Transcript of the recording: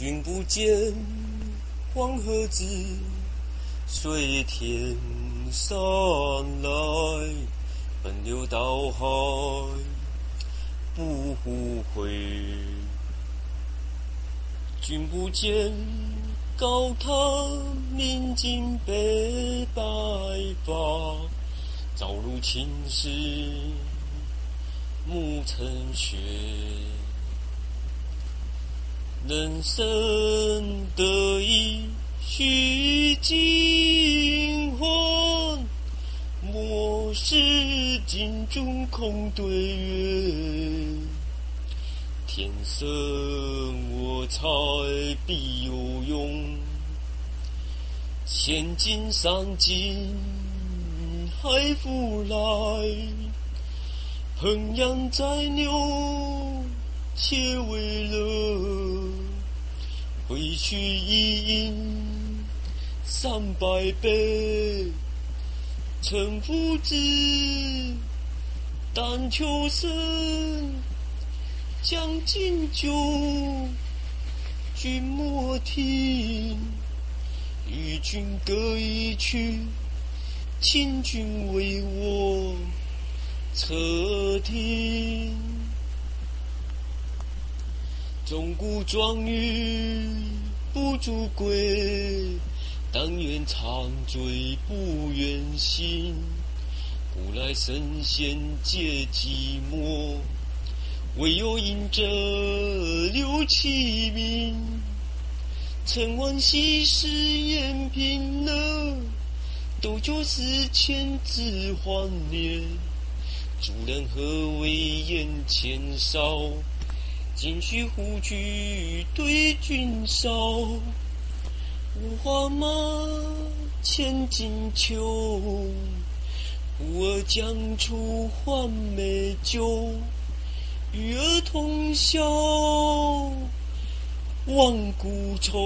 君不见黄河之水天上来，奔流到海不复回。君不见高堂明镜悲白发，朝如青丝暮成雪。人生得意须尽欢，莫使镜中空对月。天生我材必有用，千金散尽还复来。烹羊宰牛且为乐，去一饮三百杯。岑夫子，但求生。将进酒，君莫听。与君歌一曲，请君为我侧听。钟鼓状语不足贵，但愿长醉不愿醒。古来圣贤皆寂寞。唯有饮者留其名。承欢喜事宴平乐，斗酒十千恣欢谑。主人何为眼前少？径须胡须对君扫。五花马，千金裘，呼儿将出换美酒。与尔同销万古愁。